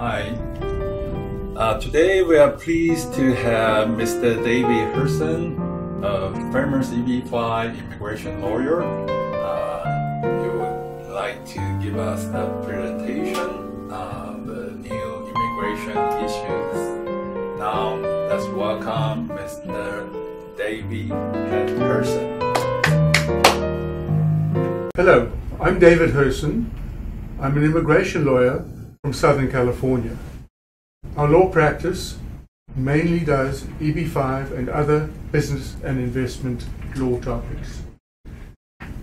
Hi. Uh, today we are pleased to have Mr. David Hirson, a famous EB5 immigration lawyer. Uh, he would like to give us a presentation on the new immigration issues. Now, let's welcome Mr. David Hirson. Hello, I'm David Hirson. I'm an immigration lawyer from Southern California. Our law practice mainly does EB5 and other business and investment law topics.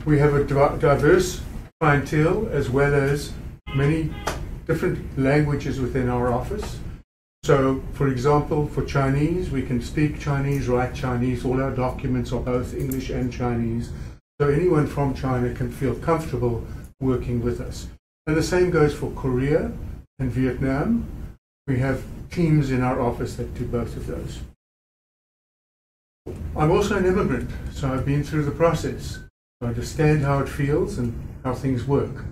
We have a diverse clientele as well as many different languages within our office. So, for example, for Chinese, we can speak Chinese, write Chinese. All our documents are both English and Chinese. So anyone from China can feel comfortable working with us. And the same goes for Korea and Vietnam. We have teams in our office that do both of those. I'm also an immigrant, so I've been through the process. I understand how it feels and how things work.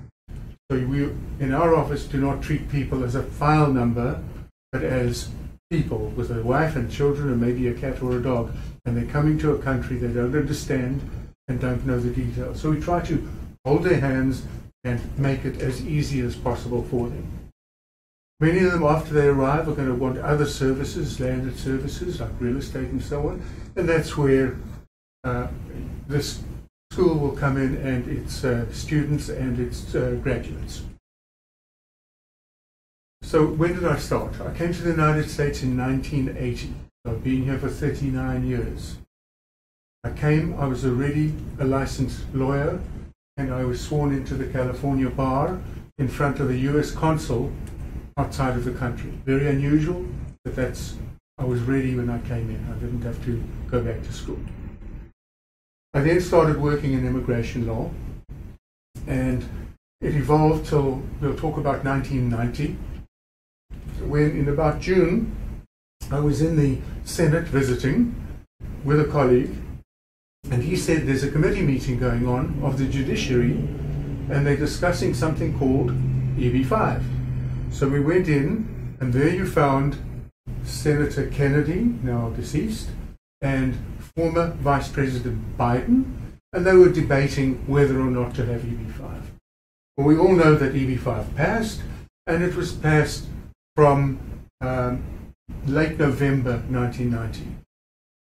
So we, in our office, do not treat people as a file number, but as people with a wife and children and maybe a cat or a dog. And they're coming to a country they don't understand and don't know the details. So we try to hold their hands and make it as easy as possible for them. Many of them, after they arrive, are going to want other services, landed services like real estate and so on, and that's where uh, this school will come in and its uh, students and its uh, graduates. So when did I start? I came to the United States in 1980. I've been here for 39 years. I came, I was already a licensed lawyer, and I was sworn into the California bar in front of the US consul outside of the country. Very unusual, but that's, I was ready when I came in. I didn't have to go back to school. I then started working in immigration law, and it evolved till, we'll talk about 1990, when in about June, I was in the Senate visiting with a colleague, and he said there's a committee meeting going on of the judiciary, and they're discussing something called EB5. So we went in, and there you found Senator Kennedy, now deceased, and former Vice President Biden, and they were debating whether or not to have EB5. Well, we all know that EB5 passed, and it was passed from um, late November 1990.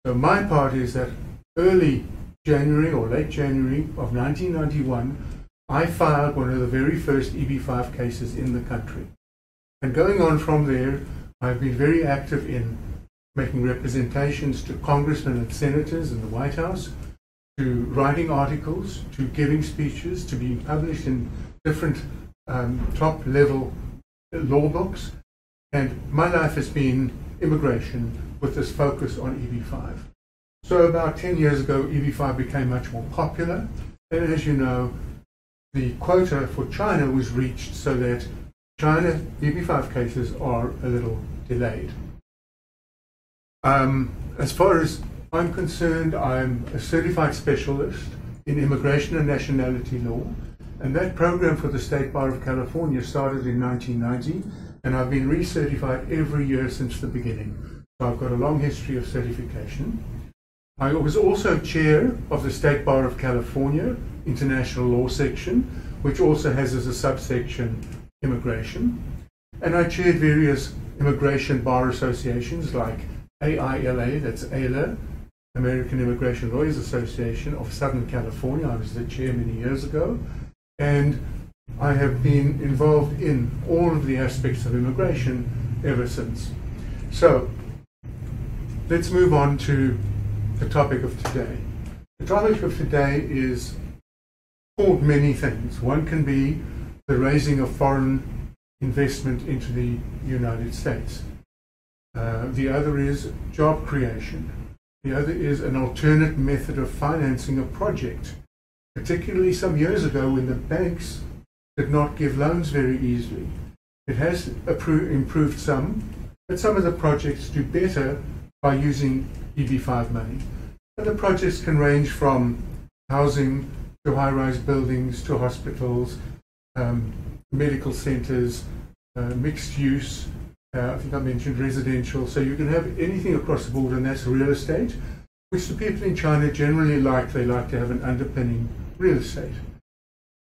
So my part is that early January or late January of 1991, I filed one of the very first EB5 cases in the country. And going on from there, I've been very active in making representations to congressmen and senators in the White House, to writing articles, to giving speeches, to being published in different um, top level law books. And my life has been immigration with this focus on EB5. So about 10 years ago, EB5 became much more popular. And as you know, the quota for China was reached so that China EB5 cases are a little delayed. Um, as far as I'm concerned, I'm a certified specialist in immigration and nationality law. And that program for the State Bar of California started in 1990, and I've been recertified every year since the beginning. So I've got a long history of certification. I was also chair of the State Bar of California International Law Section, which also has as a subsection immigration. And I chaired various immigration bar associations like AILA, that's AILA, American Immigration Lawyers Association of Southern California. I was the chair many years ago. And I have been involved in all of the aspects of immigration ever since. So let's move on to the topic of today. The topic of today is called many things. One can be the raising of foreign investment into the United States. Uh, the other is job creation. The other is an alternate method of financing a project, particularly some years ago when the banks did not give loans very easily. It has improved some, but some of the projects do better by using EB5 money. And the projects can range from housing to high-rise buildings to hospitals, um, medical centres, uh, mixed use. Uh, I think I mentioned residential. So you can have anything across the board, and that's real estate, which the people in China generally like. They like to have an underpinning real estate.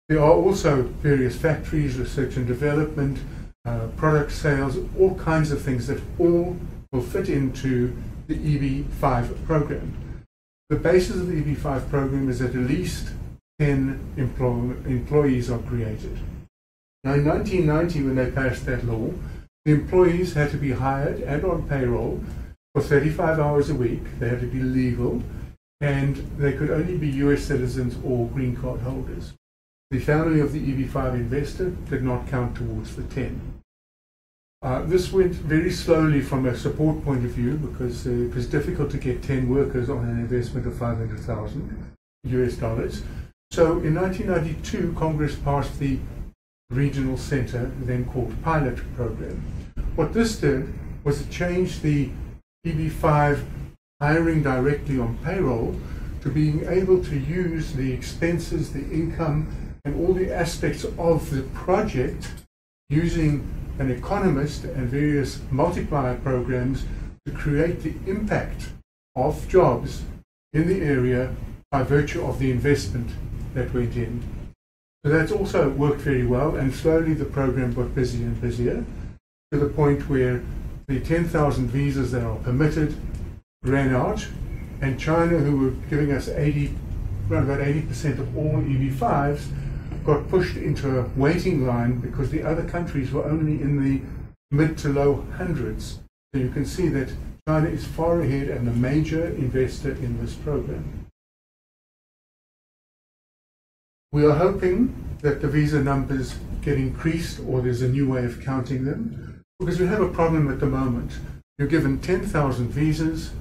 There are also various factories, research and development, uh, product sales, all kinds of things that all will fit into the EB5 program. The basis of the EB5 program is that at least 10 employ- employees are created. Now, in 1990, when they passed that law, the employees had to be hired and on payroll for 35 hours a week. They had to be legal, and they could only be US citizens or green card holders. The family of the EB5 investor did not count towards the 10. Uh, this went very slowly from a support point of view because uh, it was difficult to get 10 workers on an investment of 500,000 US dollars. So in 1992, Congress passed the Regional Center, then called Pilot Program. What this did was it changed the EB5 hiring directly on payroll to being able to use the expenses, the income, and all the aspects of the project using an economist and various multiplier programs to create the impact of jobs in the area by virtue of the investment that went in. So that's also worked very well, and slowly the program got busier and busier to the point where the 10,000 visas that are permitted ran out, and China, who were giving us 80, around about 80% of all EB5s, got pushed into a waiting line because the other countries were only in the mid to low hundreds. So you can see that China is far ahead and a major investor in this program. We are hoping that the visa numbers get increased or there's a new way of counting them because we have a problem at the moment. You're given 10,000 visas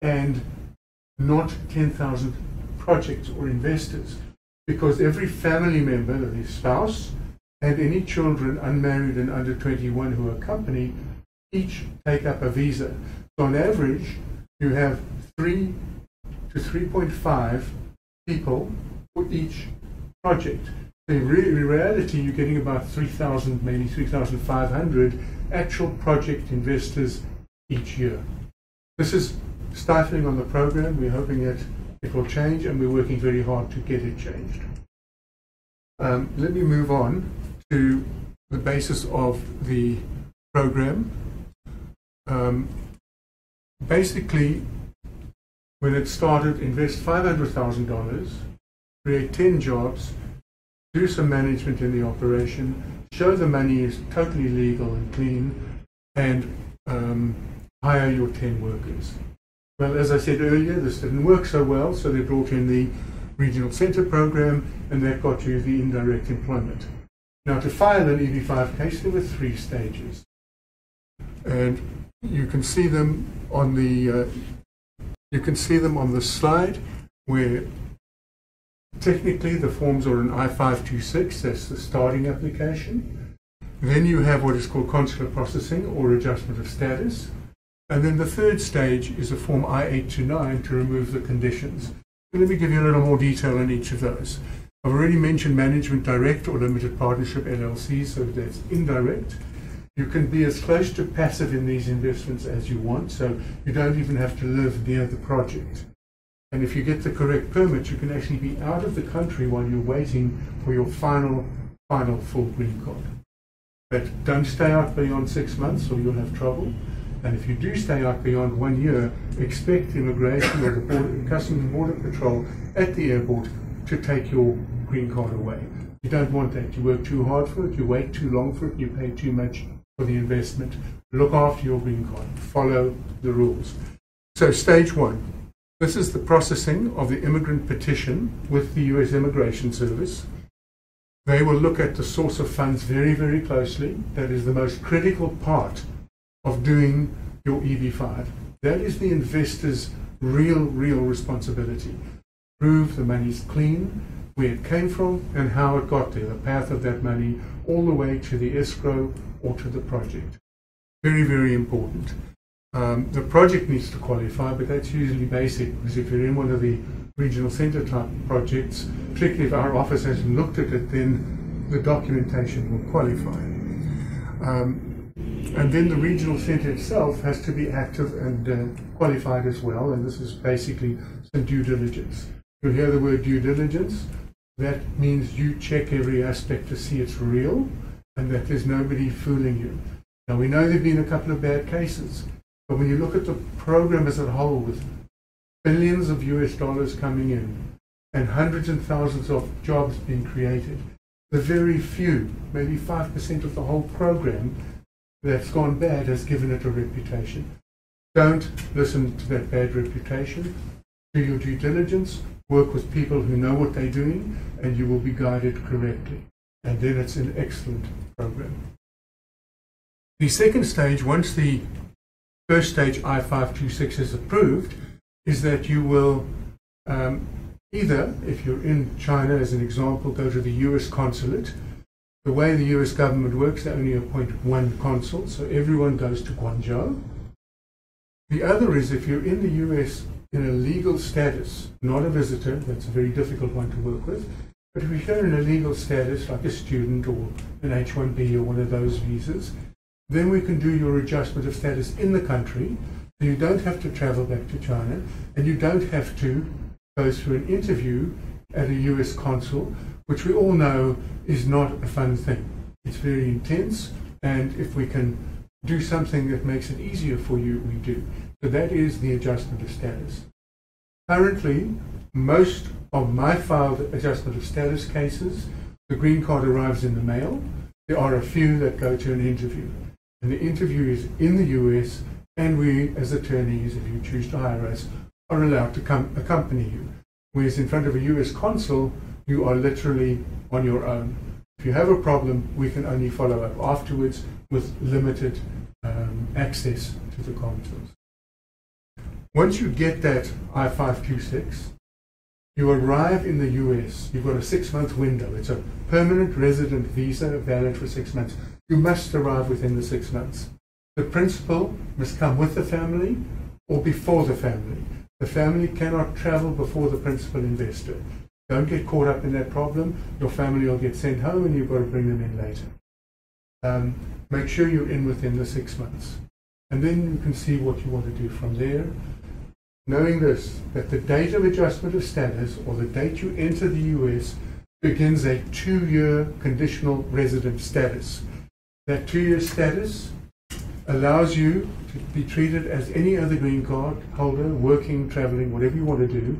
and not 10,000 projects or investors because every family member, the spouse, and any children unmarried and under 21 who accompany each take up a visa. So on average, you have 3 to 3.5 people for each project. In reality, you're getting about 3,000, maybe 3,500 actual project investors each year. This is stifling on the program. We're hoping that it will change, and we're working very hard to get it changed. Um, let me move on to the basis of the program. Um, basically, when it started, invest $500,000, create 10 jobs, do some management in the operation, show the money is totally legal and clean, and um, hire your 10 workers. Well, as I said earlier, this didn't work so well, so they brought in the regional centre program, and that got you the indirect employment. Now, to file an EB5 case, there were three stages. And you can see them on the uh, you can see them on the slide where technically the forms are an I-526, that's the starting application. Then you have what is called consular processing or adjustment of status. And then the third stage is a Form I-829 to remove the conditions. let me give you a little more detail on each of those. I've already mentioned management direct or limited partnership LLC, so that's indirect. You can be as close to passive in these investments as you want, so you don't even have to live near the project. And if you get the correct permit, you can actually be out of the country while you're waiting for your final, final full green card. But don't stay out beyond six months or you'll have trouble. And if you do stay out beyond one year, expect immigration or the border, Customs and Border Patrol at the airport to take your green card away. You don't want that. You work too hard for it, you wait too long for it, you pay too much for the investment. Look after your green card. Follow the rules. So, stage one. This is the processing of the immigrant petition with the US Immigration Service. They will look at the source of funds very, very closely. That is the most critical part of doing your EB5. That is the investor's real, real responsibility. Prove the money's clean, where it came from, and how it got there, the path of that money, all the way to the escrow or to the project. Very, very important. Um, the project needs to qualify, but that's usually basic because if you're in one of the regional centre type projects, particularly if our office hasn't looked at it, then the documentation will qualify. Um, and then the regional centre itself has to be active and uh, qualified as well, and this is basically some due diligence. You'll hear the word due diligence. That means you check every aspect to see it's real and that there's nobody fooling you. Now, we know there have been a couple of bad cases, but when you look at the program as a whole, with billions of US dollars coming in and hundreds and thousands of jobs being created, the very few, maybe 5% of the whole program that's gone bad has given it a reputation. Don't listen to that bad reputation. Do your due diligence, work with people who know what they're doing, and you will be guided correctly. And then it's an excellent program. The second stage, once the first stage I-526 is approved, is that you will um, either, if you're in China as an example, go to the US consulate. The way the US government works, they only appoint one consul, so everyone goes to Guangzhou. The other is if you're in the US in a legal status, not a visitor, that's a very difficult one to work with, but if you're in a legal status, like a student or an H-1B or one of those visas, then we can do your adjustment of status in the country. So you don't have to travel back to China, and you don't have to go through an interview at a US consul, which we all know is not a fun thing. It's very intense, and if we can do something that makes it easier for you, we do. So that is the adjustment of status. Currently, most of my filed adjustment of status cases, the green card arrives in the mail. There are a few that go to an interview. And the interview is in the US, and we, as attorneys, if you choose to hire us, are allowed to come accompany you. Whereas in front of a US consul, you are literally on your own. If you have a problem, we can only follow up afterwards with limited um, access to the consuls. Once you get that I-526, you arrive in the US. You've got a six-month window. It's a permanent resident visa valid for six months. You must arrive within the six months. The principal must come with the family or before the family. The family cannot travel before the principal investor. Don't get caught up in that problem. Your family will get sent home and you've got to bring them in later. Um, make sure you're in within the six months. And then you can see what you want to do from there. Knowing this, that the date of adjustment of status or the date you enter the US begins a two-year conditional resident status. That two-year status allows you to be treated as any other green card holder, working, traveling, whatever you want to do.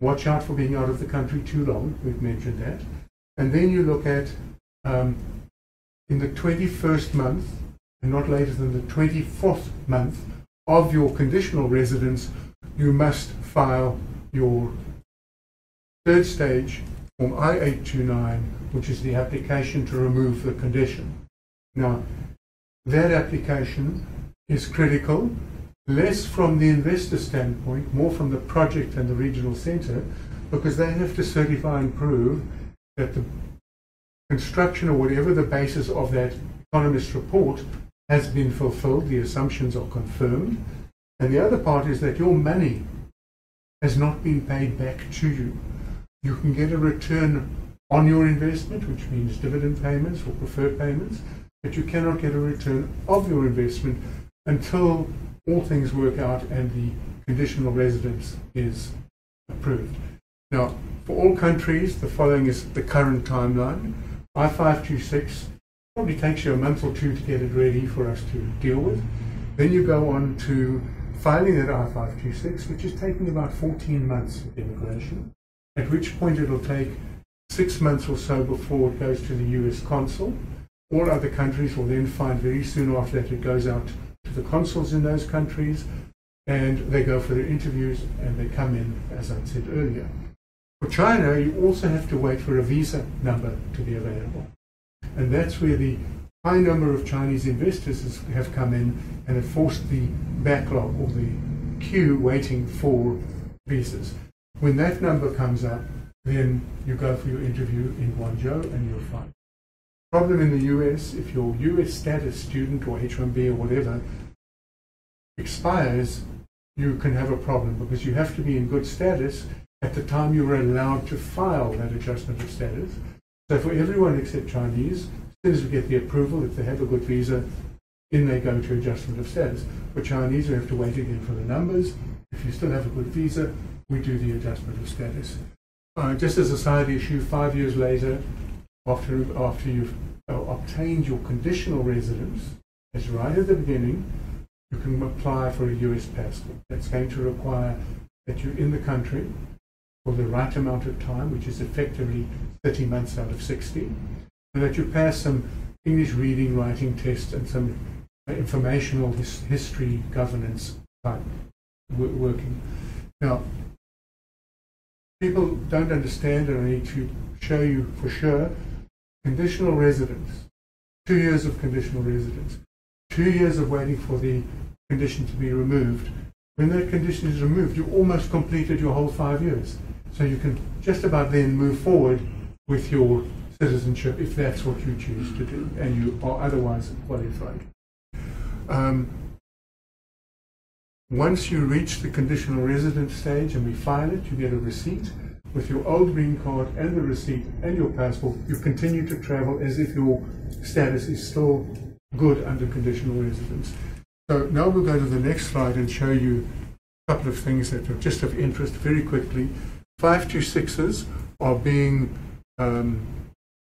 Watch out for being out of the country too long. We've mentioned that. And then you look at um, in the 21st month, and not later than the 24th month of your conditional residence, you must file your third stage Form I-829, which is the application to remove the condition. Now, that application is critical, less from the investor standpoint, more from the project and the regional centre, because they have to certify and prove that the construction or whatever the basis of that economist report has been fulfilled, the assumptions are confirmed, and the other part is that your money has not been paid back to you. You can get a return on your investment, which means dividend payments or preferred payments, but you cannot get a return of your investment until all things work out and the conditional residence is approved. Now, for all countries, the following is the current timeline. I-526 probably takes you a month or two to get it ready for us to deal with. Then you go on to filing that I-526, which is taking about 14 months of immigration, at which point it'll take six months or so before it goes to the US consul. All other countries will then find very soon after that it goes out to the consuls in those countries, and they go for their interviews and they come in, as I said earlier. For China, you also have to wait for a visa number to be available. And that's where the high number of Chinese investors have come in and have forced the backlog or the queue waiting for visas. When that number comes up, then you go for your interview in Guangzhou and you're fine. Problem in the US, if your US status student or H1B or whatever expires, you can have a problem because you have to be in good status at the time you were allowed to file that adjustment of status. So for everyone except Chinese, as soon as we get the approval, if they have a good visa, then they go to adjustment of status. For Chinese, we have to wait again for the numbers. If you still have a good visa, we do the adjustment of status. Uh, just as a side issue, five years later, after, after you've uh, obtained your conditional residence, as right at the beginning, you can apply for a US passport. That's going to require that you're in the country for the right amount of time, which is effectively 30 months out of 60, and that you pass some English reading, writing tests and some informational his, history governance type working. Now, people don't understand, and I need to show you for sure, conditional residence, two years of conditional residence, two years of waiting for the condition to be removed. When that condition is removed, you almost completed your whole five years. So you can just about then move forward with your citizenship if that's what you choose to do and you are otherwise qualified. Um, once you reach the conditional residence stage and we file it, you get a receipt with your old green card and the receipt and your passport. You continue to travel as if your status is still good under conditional residence. So now we'll go to the next slide and show you a couple of things that are just of interest very quickly. 526s are being um,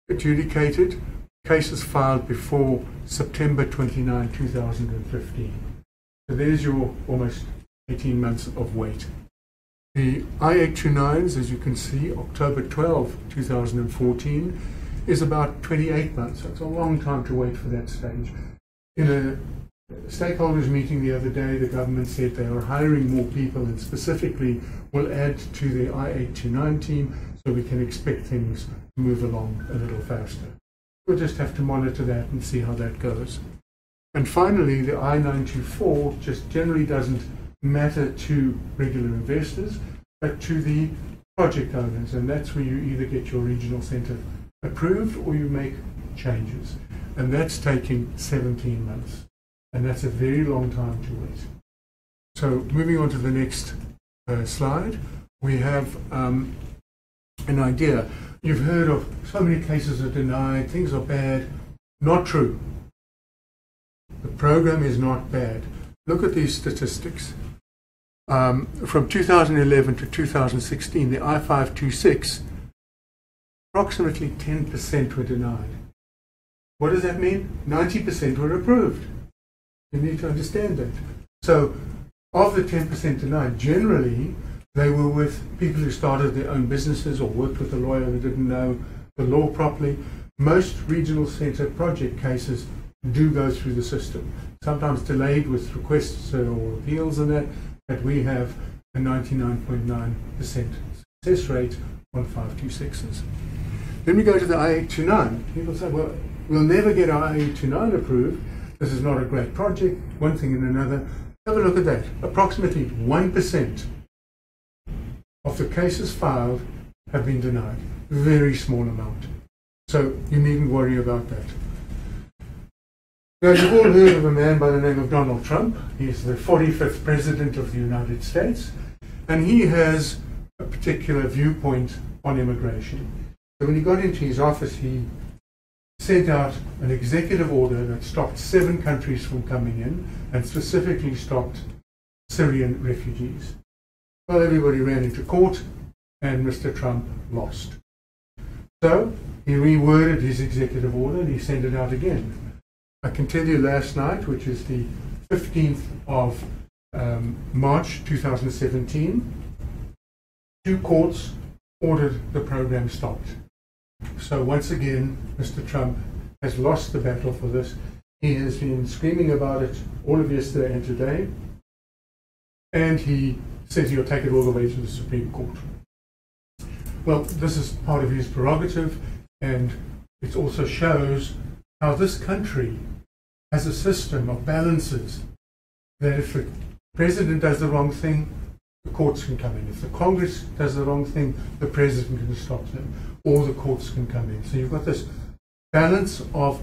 adjudicated, cases filed before September 29, 2015. So there's your almost 18 months of wait. The I-829s, as you can see, October 12, 2014, is about 28 months. So it's a long time to wait for that stage. In a stakeholders meeting the other day, the government said they are hiring more people and specifically will add to the I-829 team so we can expect things to move along a little faster. We'll just have to monitor that and see how that goes. And finally, the I-924 just generally doesn't matter to regular investors, but to the project owners, and that's where you either get your regional centre approved or you make changes. And that's taking 17 months. And that's a very long time to wait. So moving on to the next uh, slide, we have um, an idea. You've heard of so many cases are denied, things are bad. Not true. The program is not bad. Look at these statistics. Um, from 2011 to 2016, the I-526, approximately 10% were denied. What does that mean? 90% were approved. You need to understand that. So, of the 10% denied, generally they were with people who started their own businesses or worked with a lawyer who didn't know the law properly. Most regional centre project cases do go through the system, sometimes delayed with requests or appeals and that, but we have a 99.9% success rate on 526s. Then we go to the I-829. People say, well, we'll never get our I-829 approved this is not a great project, one thing and another. Have a look at that. Approximately 1% of the cases filed have been denied. Very small amount. So you needn't worry about that. Now, you've all heard of a man by the name of Donald Trump. He's the 45th President of the United States, and he has a particular viewpoint on immigration. So when he got into his office, he sent out an executive order that stopped seven countries from coming in and specifically stopped Syrian refugees. Well, everybody ran into court and Mr. Trump lost. So he reworded his executive order and he sent it out again. I can tell you last night, which is the 15th of um, March 2017, two courts ordered the program stopped. So once again, Mr. Trump has lost the battle for this. He has been screaming about it all of yesterday and today. And he says he'll take it all the way to the Supreme Court. Well, this is part of his prerogative, and it also shows how this country has a system of balances that if the president does the wrong thing, the courts can come in. If the Congress does the wrong thing, the president can stop them, or the courts can come in. So you've got this balance of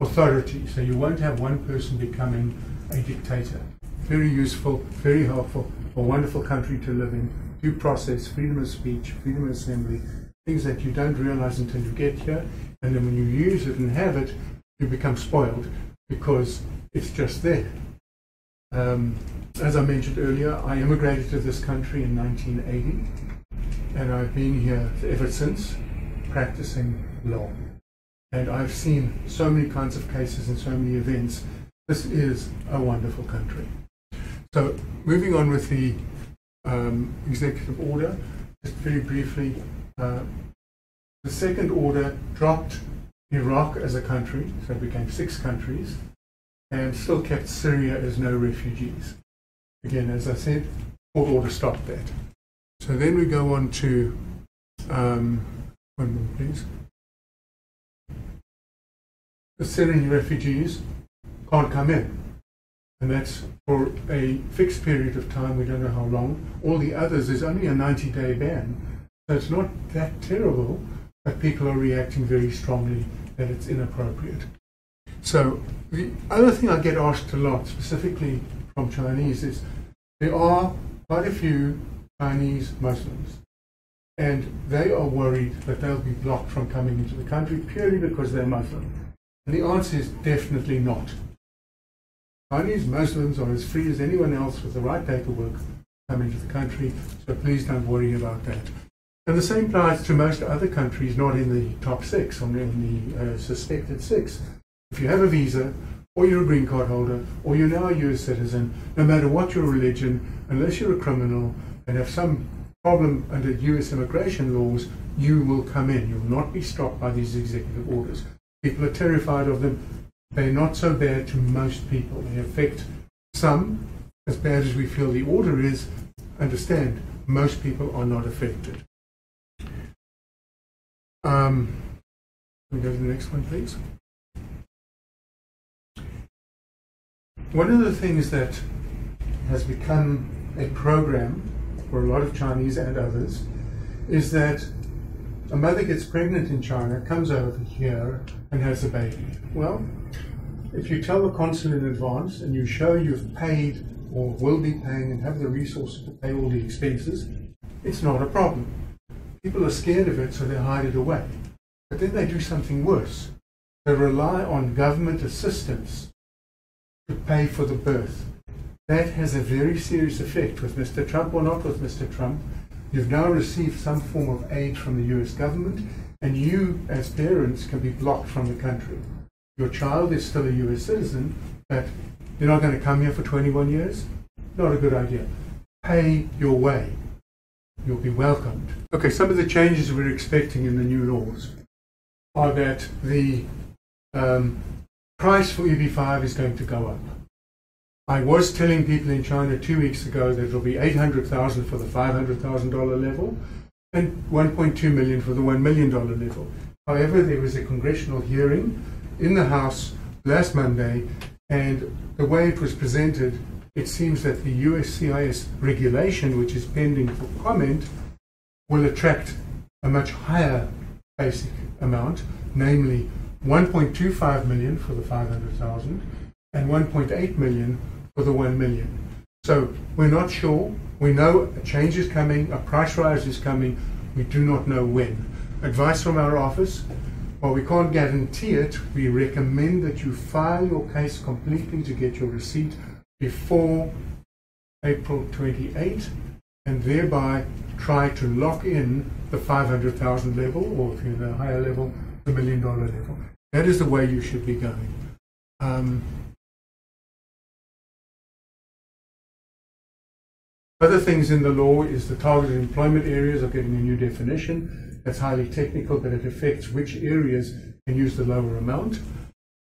authority. So you won't have one person becoming a dictator. Very useful, very helpful, a wonderful country to live in. Due process, freedom of speech, freedom of assembly, things that you don't realize until you get here. And then when you use it and have it, you become spoiled because it's just there. Um, as I mentioned earlier, I immigrated to this country in 1980, and I've been here ever since practicing law. And I've seen so many kinds of cases and so many events. This is a wonderful country. So, moving on with the um, executive order, just very briefly, uh, the second order dropped Iraq as a country, so it became six countries, and still kept Syria as no refugees. Again, as I said, court order stopped that. So then we go on to, um, one more please. The Syrian refugees can't come in. And that's for a fixed period of time, we don't know how long. All the others is only a 90 day ban. So it's not that terrible, but people are reacting very strongly that it's inappropriate. So the other thing I get asked a lot, specifically from Chinese, is there are quite a few Chinese Muslims, and they are worried that they'll be blocked from coming into the country purely because they're Muslim. And the answer is definitely not. Chinese Muslims are as free as anyone else with the right paperwork to come into the country, so please don't worry about that. And the same applies to most other countries not in the top six, or in the uh, suspected six. If you have a visa, or you're a green card holder, or you're now a US citizen, no matter what your religion, unless you're a criminal and have some problem under US immigration laws, you will come in. You will not be stopped by these executive orders. People are terrified of them. They're not so bad to most people. They affect some, as bad as we feel the order is. Understand, most people are not affected. Um, we go to the next one, please? One of the things that has become a program for a lot of Chinese and others is that a mother gets pregnant in China, comes over here, and has a baby. Well, if you tell the consul in advance and you show you've paid or will be paying and have the resources to pay all the expenses, it's not a problem. People are scared of it, so they hide it away. But then they do something worse. They rely on government assistance to pay for the birth. That has a very serious effect with Mr. Trump or not with Mr. Trump. You've now received some form of aid from the US government, and you, as parents, can be blocked from the country. Your child is still a US citizen, but you're not going to come here for 21 years? Not a good idea. Pay your way. You'll be welcomed. Okay, some of the changes we're expecting in the new laws are that the um, price for EB5 is going to go up. I was telling people in China two weeks ago that it'll be 800,000 for the $500,000 level and 1.2 million for the $1 million level. However, there was a congressional hearing in the House last Monday, and the way it was presented, it seems that the USCIS regulation, which is pending for comment, will attract a much higher basic amount, namely 1.25 million for the 500,000 and 1.8 million for the 1 million. So we're not sure. We know a change is coming, a price rise is coming. We do not know when. Advice from our office while we can't guarantee it, we recommend that you file your case completely to get your receipt before April 28 and thereby try to lock in the 500,000 level or if you're in a higher level, the million dollar level. That is the way you should be going. Um, other things in the law is the targeted employment areas are getting a new definition. That's highly technical, but it affects which areas can use the lower amount.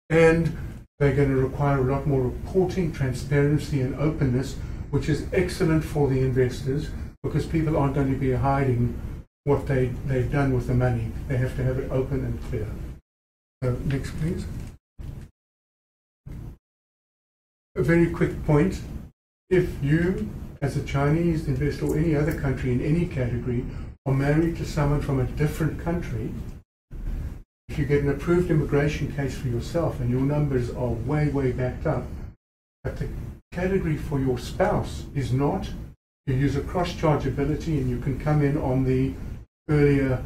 And they're going to require a lot more reporting, transparency, and openness, which is excellent for the investors because people aren't going to be hiding what they, they've done with the money. They have to have it open and clear. So, next, please. A very quick point. If you, as a Chinese investor or any other country in any category, are married to someone from a different country, if you get an approved immigration case for yourself and your numbers are way, way backed up, but the category for your spouse is not, you use a cross chargeability and you can come in on the earlier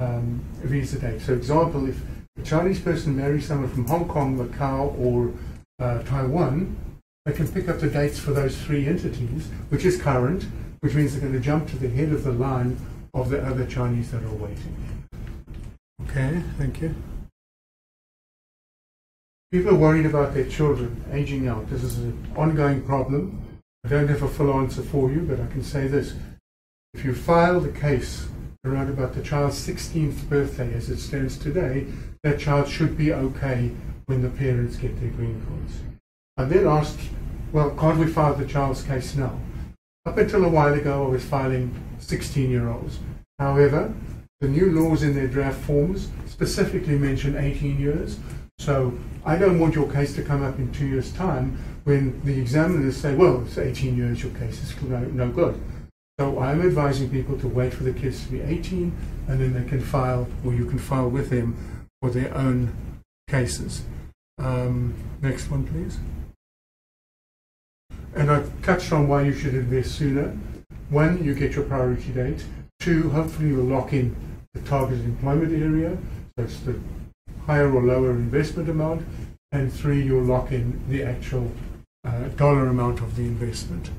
um, visa date. So, example, if a Chinese person marries someone from Hong Kong, Macau, or uh, Taiwan, they can pick up the dates for those three entities, which is current, which means they're going to jump to the head of the line of the other Chinese that are waiting. Okay, thank you. People are worried about their children aging out. This is an ongoing problem. I don't have a full answer for you, but I can say this. If you file the case around about the child's 16th birthday as it stands today, that child should be okay when the parents get their green cards. I then asked, well, can't we file the child's case now? Up until a while ago, I was filing 16 year olds. However, the new laws in their draft forms specifically mention 18 years. So I don't want your case to come up in two years' time when the examiners say, well, it's 18 years, your case is no, no good. So I'm advising people to wait for the kids to be 18 and then they can file, or you can file with them for their own cases. Um, next one, please. And I've touched on why you should invest sooner. One, you get your priority date. Two, hopefully you'll lock in the targeted employment area, so it's the higher or lower investment amount. And three, you'll lock in the actual uh, dollar amount of the investment.